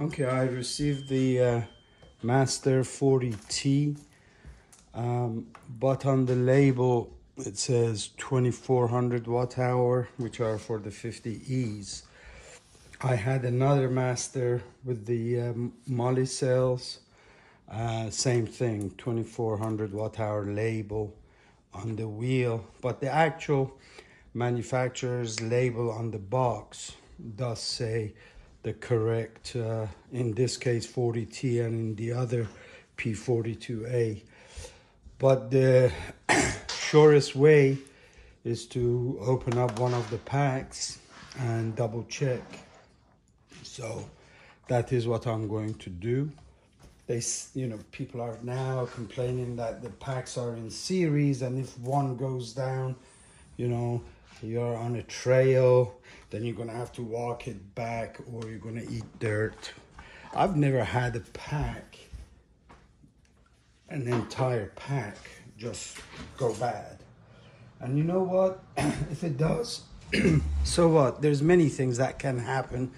Okay, I received the uh, Master 40T, um, but on the label it says 2400 watt hour, which are for the 50Es. I had another Master with the um, cells, uh, same thing, 2400 watt hour label on the wheel, but the actual manufacturer's label on the box does say the correct, uh, in this case 40T and in the other P42A. But the surest way is to open up one of the packs and double check. So that is what I'm going to do. They, you know, people are now complaining that the packs are in series and if one goes down, you know, you're on a trail, then you're gonna have to walk it back or you're gonna eat dirt. I've never had a pack, an entire pack, just go bad. And you know what? if it does, so what? There's many things that can happen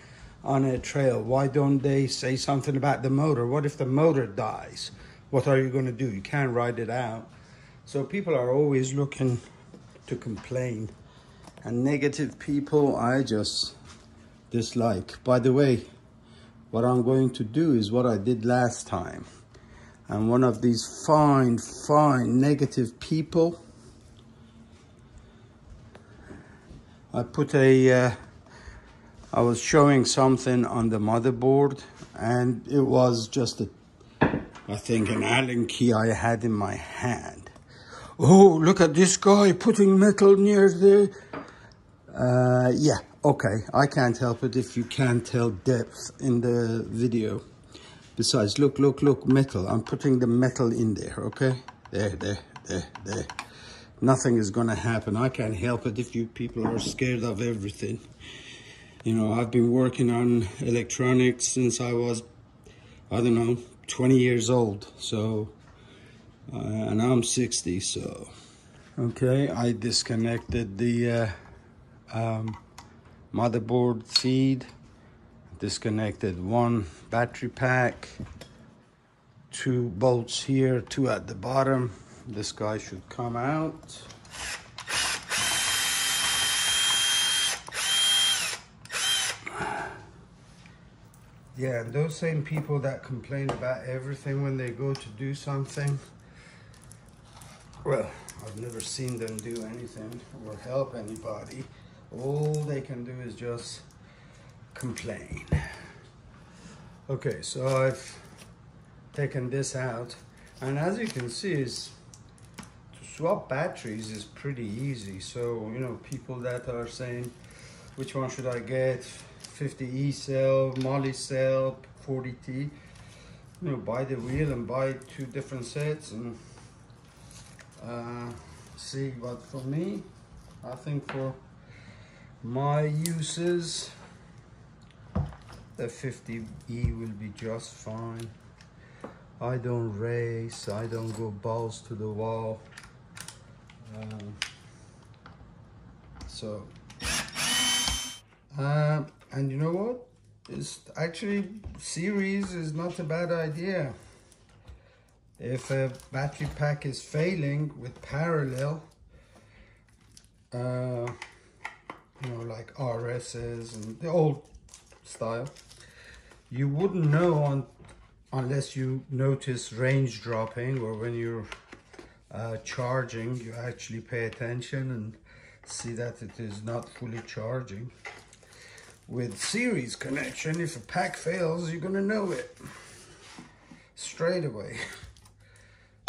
on a trail. Why don't they say something about the motor? What if the motor dies? What are you going to do? You can't ride it out. So people are always looking to complain and negative people I just dislike. By the way, what I'm going to do is what I did last time. And one of these fine, fine negative people, I put a, uh, I was showing something on the motherboard and it was just a, I think an Allen key I had in my hand. Oh, look at this guy putting metal near the uh, yeah, okay. I can't help it if you can't tell depth in the video. Besides, look, look, look, metal. I'm putting the metal in there, okay? There, there, there, there. Nothing is to happen. I can't help it if you people are scared of everything. You know, I've been working on electronics since I was, I don't know, 20 years old. So, uh, and I'm 60, so. Okay, I disconnected the... Uh, um, motherboard feed disconnected one battery pack two bolts here two at the bottom. This guy should come out. Yeah and those same people that complain about everything when they go to do something well I've never seen them do anything or help anybody all they can do is just complain. Okay, so I've taken this out and as you can see is to swap batteries is pretty easy. So, you know, people that are saying, which one should I get? 50E cell, Molicel, 40T. You know, buy the wheel and buy two different sets and uh, see. But for me, I think for my uses. The 50e will be just fine. I don't race I don't go balls to the wall. Um, so uh, and you know what? It's actually series is not a bad idea. If a battery pack is failing with parallel uh, like RSs and the old style. You wouldn't know on unless you notice range dropping or when you're uh, charging, you actually pay attention and see that it is not fully charging. With series connection, if a pack fails, you're gonna know it straight away.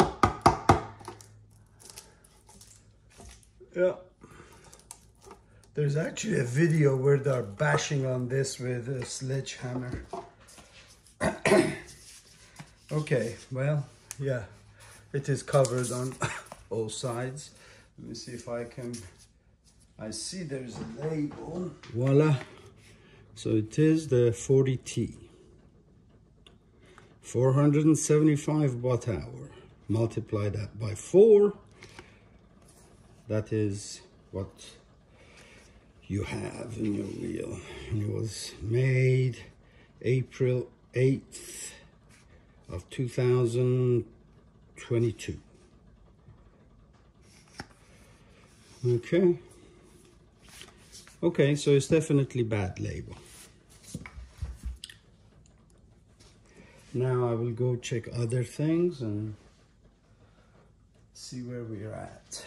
yeah. There's actually a video where they're bashing on this with a sledgehammer. okay, well, yeah, it is covered on all sides. Let me see if I can, I see there's a label. Voila. So it is the 40T. 475 watt hour. Multiply that by four. That is what you have in your wheel. And it was made April 8th of 2022. Okay. Okay, so it's definitely bad label. Now I will go check other things and see where we're at.